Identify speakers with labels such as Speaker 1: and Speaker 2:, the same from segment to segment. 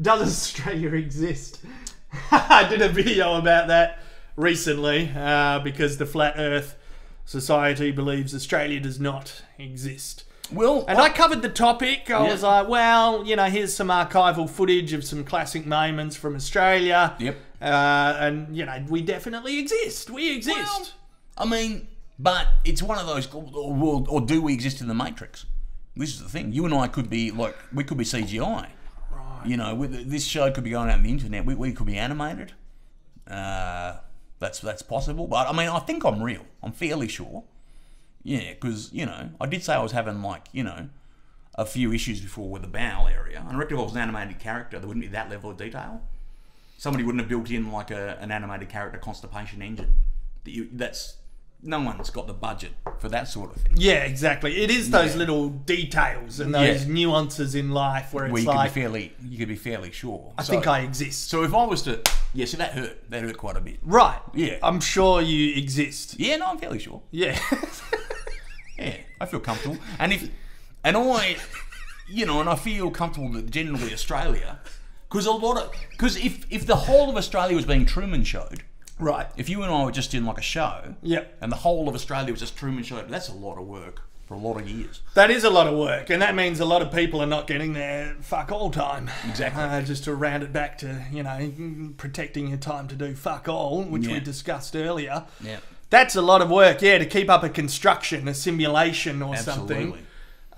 Speaker 1: Does Australia exist? I did a video about that recently uh, because the Flat Earth Society believes Australia does not exist.
Speaker 2: Well,
Speaker 1: And I covered the topic. I was like, well, you know, here's some archival footage of some classic moments from Australia.
Speaker 2: Yep.
Speaker 1: Uh, and, you know, we definitely exist. We exist.
Speaker 2: Well, I mean, but it's one of those, or, or, or do we exist in the Matrix? This is the thing. You and I could be like, we could be CGI. You know, with, this show could be going out on the internet. We, we could be animated. Uh, that's that's possible. But I mean, I think I'm real. I'm fairly sure. Yeah, because you know, I did say I was having like you know a few issues before with the bowel area. And I reckon if I was an animated character, there wouldn't be that level of detail. Somebody wouldn't have built in like a, an animated character constipation engine. That you, that's no one's got the budget for that sort of thing.
Speaker 1: Yeah, exactly. It is those
Speaker 2: Yeah.
Speaker 1: little details and those
Speaker 2: Yeah.
Speaker 1: nuances in life where
Speaker 2: Where
Speaker 1: it's
Speaker 2: you could
Speaker 1: like,
Speaker 2: be fairly, you could be fairly sure.
Speaker 1: I think I exist.
Speaker 2: So if I was to, yeah, so that hurt. That hurt quite a bit.
Speaker 1: Right.
Speaker 2: Yeah.
Speaker 1: I'm sure you exist.
Speaker 2: Yeah, no, I'm fairly sure.
Speaker 1: Yeah.
Speaker 2: Yeah, I feel comfortable. And if, and I, you know, and I feel comfortable that generally Australia, because a lot of, because if if the whole of Australia was being Truman showed,
Speaker 1: right.
Speaker 2: if you and I were just in like a show,
Speaker 1: Yep.
Speaker 2: and the whole of Australia was just Truman Show, that's a lot of work for a lot of years.
Speaker 1: That is a lot of work, and that means a lot of people are not getting their fuck all time.
Speaker 2: Exactly.
Speaker 1: Uh, just to round it back to, you know, protecting your time to do fuck all, which we discussed earlier.
Speaker 2: Yeah,
Speaker 1: That's a lot of work, yeah, to keep up a construction, a simulation or something.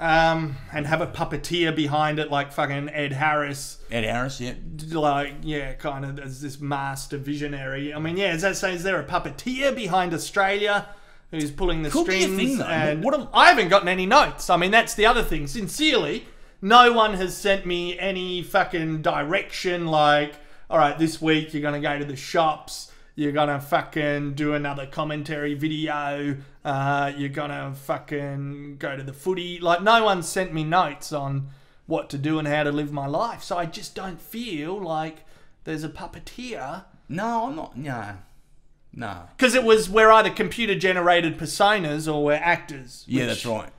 Speaker 1: Um, and have a puppeteer behind it like fucking Ed Harris.
Speaker 2: Ed Harris, yeah.
Speaker 1: like yeah, kind of as this master visionary. I mean, yeah, as I say, is there a puppeteer behind Australia who's pulling the
Speaker 2: Could be a
Speaker 1: strings?
Speaker 2: thing,
Speaker 1: and
Speaker 2: What am-
Speaker 1: I haven't gotten any notes. I mean, that's the other thing. Sincerely, no one has sent me any fucking direction. Like, all right, this week you're gonna go to the shops. You're gonna fucking do another commentary video. Uh, you're gonna fucking go to the footy. Like, no one sent me notes on what to do and how to live my life. So I just don't feel like there's a puppeteer.
Speaker 2: No, I'm not. No, no.
Speaker 1: Because it was, we're either computer generated personas or we're actors.
Speaker 2: Yeah,
Speaker 1: which-
Speaker 2: that's right.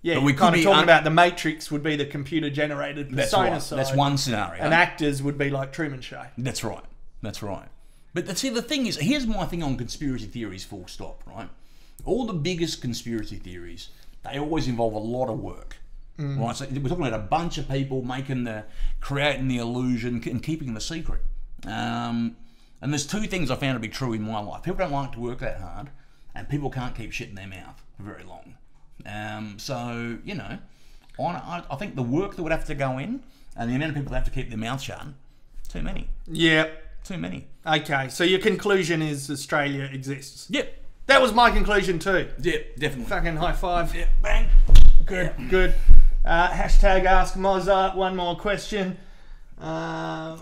Speaker 1: Yeah,
Speaker 2: But
Speaker 1: we
Speaker 2: we
Speaker 1: kind of
Speaker 2: be
Speaker 1: talking
Speaker 2: un-
Speaker 1: about the Matrix would be the computer generated
Speaker 2: That's right.
Speaker 1: side.
Speaker 2: That's one scenario.
Speaker 1: And actors would be like Truman Show.
Speaker 2: That's right. That's right. But the, see, the thing is, here's my thing on conspiracy theories. Full stop. Right. All the biggest conspiracy theories, they always involve a lot of work. Right. So we're talking about a bunch of people making the, creating the illusion and keeping the secret. Um, and there's two things I found to be true in my life. People don't like to work that hard, and people can't keep shit in their mouth for very long. Um, so you know, I, I, I think the work that would have to go in, and the amount of people that have to keep their mouth shut, too many.
Speaker 1: Yeah.
Speaker 2: Too many.
Speaker 1: Okay, so your conclusion is Australia exists.
Speaker 2: Yep.
Speaker 1: That was my conclusion too.
Speaker 2: Yep, definitely.
Speaker 1: Fucking high five.
Speaker 2: Yep, bang.
Speaker 1: Good, good. Uh, hashtag Ask Mozza. One more question. Uh,